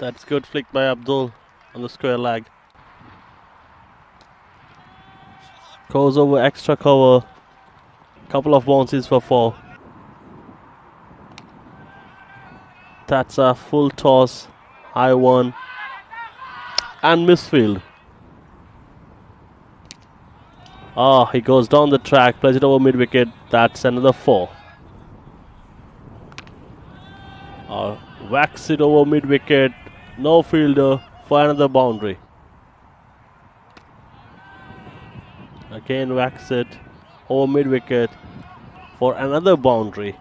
That's good flick by Abdul on the square leg. Goes over extra cover. Couple of bounces for four. That's a full toss. High one. And misfield. Oh, ah, he goes down the track, plays it over mid wicket. That's another four. Oh, whacks it over mid wicket. No fielder uh, for another boundary. Again whacks it over mid wicket for another boundary.